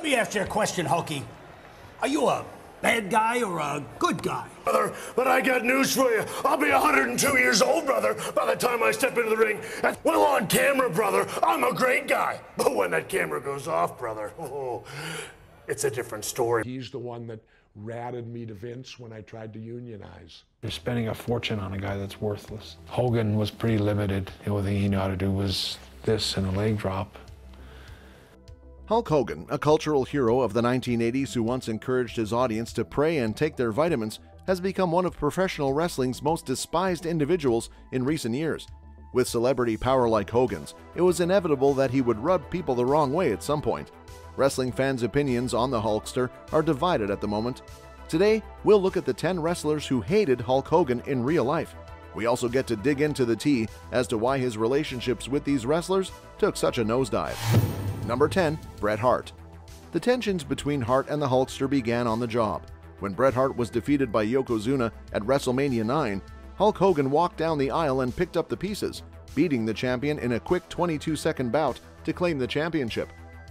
Let me ask you a question, Hulky. Are you a bad guy or a good guy? Brother, but I got news for you. I'll be 102 years old, brother, by the time I step into the ring. And, well, on camera, brother, I'm a great guy. But when that camera goes off, brother, oh, it's a different story. He's the one that ratted me to Vince when I tried to unionize. You're spending a fortune on a guy that's worthless. Hogan was pretty limited. The only thing he knew how to do was this and a leg drop. Hulk Hogan, a cultural hero of the 1980s who once encouraged his audience to pray and take their vitamins, has become one of professional wrestling's most despised individuals in recent years. With celebrity power like Hogan's, it was inevitable that he would rub people the wrong way at some point. Wrestling fans' opinions on the Hulkster are divided at the moment. Today, we'll look at the 10 wrestlers who hated Hulk Hogan in real life. We also get to dig into the tea as to why his relationships with these wrestlers took such a nosedive. Number 10, Bret Hart. The tensions between Hart and the Hulkster began on the job. When Bret Hart was defeated by Yokozuna at WrestleMania 9, Hulk Hogan walked down the aisle and picked up the pieces, beating the champion in a quick 22 second bout to claim the championship.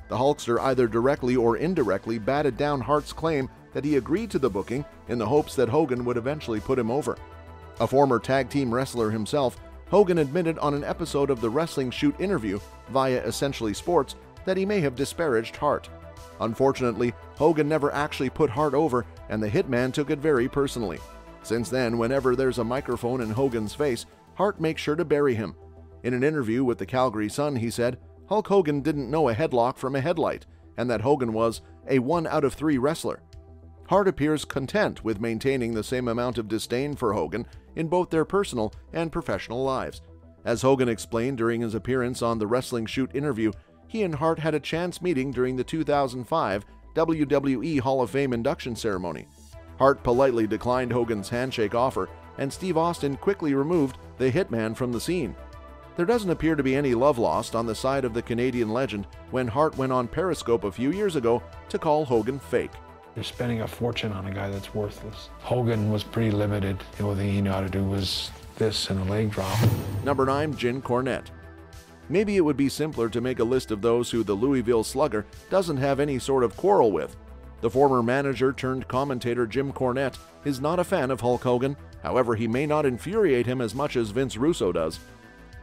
The Hulkster either directly or indirectly batted down Hart's claim that he agreed to the booking in the hopes that Hogan would eventually put him over. A former tag team wrestler himself, Hogan admitted on an episode of the Wrestling Shoot interview via Essentially Sports that he may have disparaged Hart. Unfortunately, Hogan never actually put Hart over, and the Hitman took it very personally. Since then, whenever there's a microphone in Hogan's face, Hart makes sure to bury him. In an interview with the Calgary Sun, he said Hulk Hogan didn't know a headlock from a headlight, and that Hogan was a 1 out of 3 wrestler. Hart appears content with maintaining the same amount of disdain for Hogan in both their personal and professional lives. As Hogan explained during his appearance on the Wrestling Shoot interview, he and Hart had a chance meeting during the 2005 WWE Hall of Fame induction ceremony. Hart politely declined Hogan's handshake offer, and Steve Austin quickly removed the Hitman from the scene. There doesn't appear to be any love lost on the side of the Canadian legend when Hart went on Periscope a few years ago to call Hogan fake. You're spending a fortune on a guy that's worthless. Hogan was pretty limited. The only thing he knew how to do was this and a leg drop. Number 9, Jim Cornette. Maybe it would be simpler to make a list of those who the Louisville Slugger doesn't have any sort of quarrel with. The former manager turned commentator Jim Cornette is not a fan of Hulk Hogan, however, he may not infuriate him as much as Vince Russo does.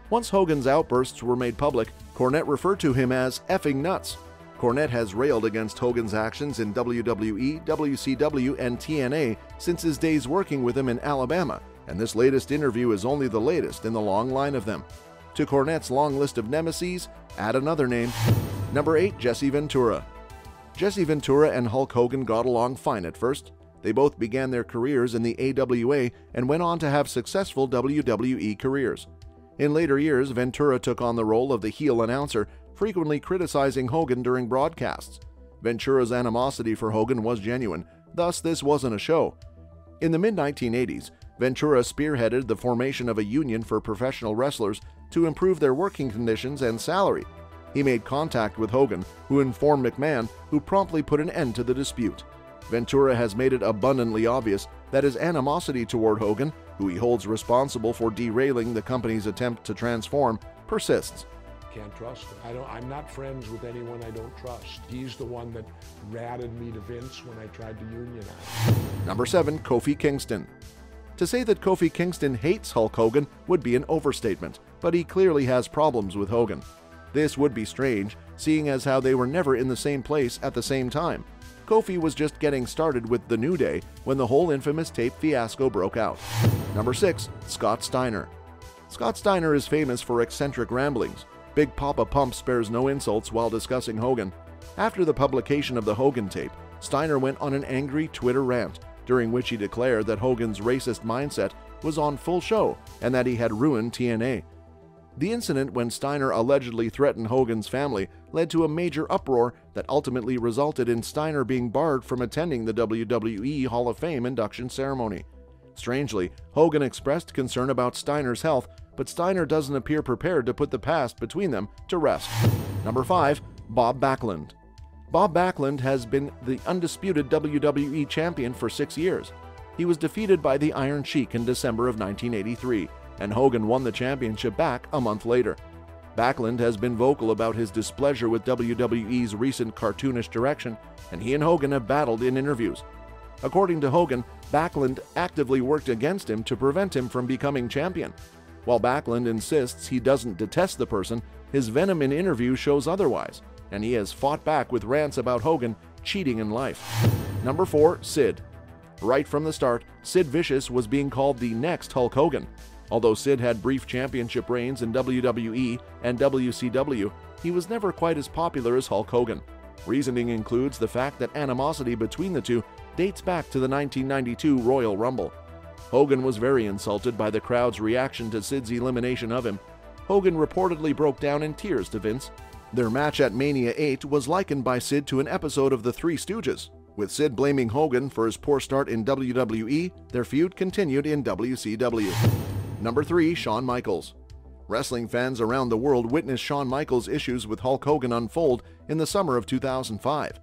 Once Hogan's outbursts were made public, Cornette referred to him as effing nuts. Cornette has railed against Hogan's actions in WWE, WCW, and TNA since his days working with him in Alabama, and this latest interview is only the latest in the long line of them. To Cornette's long list of nemesis, add another name. Number 8, Jesse Ventura. Jesse Ventura and Hulk Hogan got along fine at first. They both began their careers in the AWA and went on to have successful WWE careers. In later years, Ventura took on the role of the heel announcer, frequently criticizing Hogan during broadcasts. Ventura's animosity for Hogan was genuine, thus, this wasn't a show. In the mid 1980s, Ventura spearheaded the formation of a union for professional wrestlers to improve their working conditions and salary. He made contact with Hogan, who informed McMahon, who promptly put an end to the dispute. Ventura has made it abundantly obvious that his animosity toward Hogan, who he holds responsible for derailing the company's attempt to transform, persists. Can't trust him. I don't, I'm not friends with anyone I don't trust. He's the one that ratted me to Vince when I tried to unionize. Number 7. Kofi Kingston. To say that Kofi Kingston hates Hulk Hogan would be an overstatement, but he clearly has problems with Hogan. This would be strange, seeing as how they were never in the same place at the same time. Kofi was just getting started with The New Day when the whole infamous tape fiasco broke out. Number 6. Scott Steiner. Scott Steiner is famous for eccentric ramblings. Big Papa Pump spares no insults while discussing Hogan. After the publication of the Hogan tape, Steiner went on an angry Twitter rant, during which he declared that Hogan's racist mindset was on full show and that he had ruined TNA. The incident when Steiner allegedly threatened Hogan's family led to a major uproar that ultimately resulted in Steiner being barred from attending the WWE Hall of Fame induction ceremony. Strangely, Hogan expressed concern about Steiner's health, but Steiner doesn't appear prepared to put the past between them to rest. Number 5. Bob Backlund. Bob Backlund has been the undisputed WWE champion for six years. He was defeated by the Iron Sheik in December of 1983 and Hogan won the championship back a month later. Backlund has been vocal about his displeasure with WWE's recent cartoonish direction, and he and Hogan have battled in interviews. According to Hogan, Backlund actively worked against him to prevent him from becoming champion. While Backlund insists he doesn't detest the person, his venom in interviews shows otherwise, and he has fought back with rants about Hogan cheating in life. Number 4. Sid. Right from the start, Sid Vicious was being called the next Hulk Hogan. Although Sid had brief championship reigns in WWE and WCW, he was never quite as popular as Hulk Hogan. Reasoning includes the fact that animosity between the two dates back to the 1992 Royal Rumble. Hogan was very insulted by the crowd's reaction to Sid's elimination of him. Hogan reportedly broke down in tears to Vince. Their match at Mania 8 was likened by Sid to an episode of The Three Stooges. With Sid blaming Hogan for his poor start in WWE, their feud continued in WCW. Number 3. Shawn Michaels Wrestling fans around the world witnessed Shawn Michaels' issues with Hulk Hogan unfold in the summer of 2005.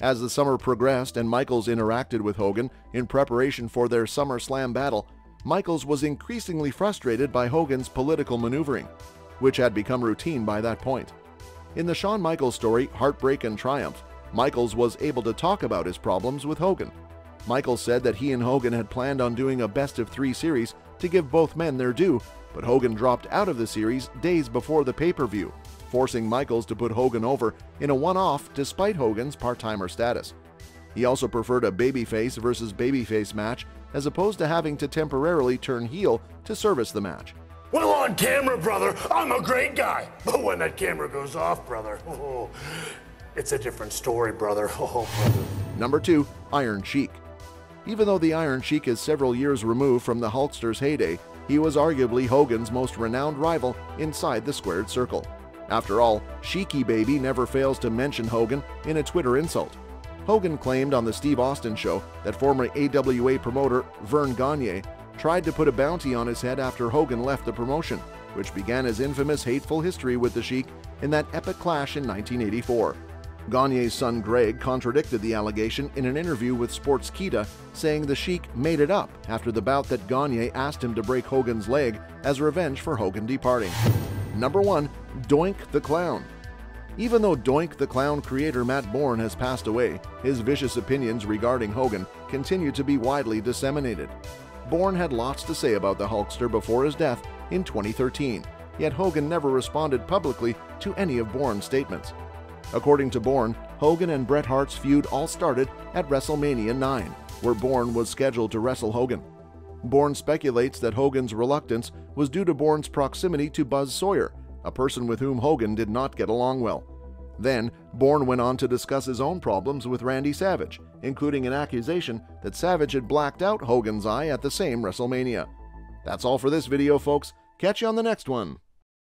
As the summer progressed and Michaels interacted with Hogan in preparation for their SummerSlam battle, Michaels was increasingly frustrated by Hogan's political maneuvering, which had become routine by that point. In the Shawn Michaels story, Heartbreak and Triumph, Michaels was able to talk about his problems with Hogan. Michaels said that he and Hogan had planned on doing a best of three series to give both men their due, but Hogan dropped out of the series days before the pay per view forcing Michaels to put Hogan over in a one off despite Hogan's part timer status. He also preferred a babyface versus babyface match as opposed to having to temporarily turn heel to service the match. Well, on camera, brother, I'm a great guy. But when that camera goes off, brother, oh, it's a different story, brother. Oh, brother. Number 2. Iron Sheik. Even though the Iron Sheik is several years removed from the Hulkster's heyday, he was arguably Hogan's most renowned rival inside the squared circle. After all, Sheiky Baby never fails to mention Hogan in a Twitter insult. Hogan claimed on the Steve Austin show that former AWA promoter Verne Gagne tried to put a bounty on his head after Hogan left the promotion, which began his infamous hateful history with the Sheik in that epic clash in 1984. Gagne's son Greg contradicted the allegation in an interview with Sports Sportskeeda, saying the Sheik made it up after the bout that Gagne asked him to break Hogan's leg as revenge for Hogan departing. Number 1. Doink the Clown. Even though Doink the Clown creator Matt Borne has passed away, his vicious opinions regarding Hogan continue to be widely disseminated. Borne had lots to say about the Hulkster before his death in 2013, yet Hogan never responded publicly to any of Borne's statements. According to Borne, Hogan and Bret Hart's feud all started at WrestleMania 9, where Borne was scheduled to wrestle Hogan. Borne speculates that Hogan's reluctance was due to Borne's proximity to Buzz Sawyer, a person with whom Hogan did not get along well. Then, Borne went on to discuss his own problems with Randy Savage, including an accusation that Savage had blacked out Hogan's eye at the same WrestleMania. That's all for this video, folks. Catch you on the next one.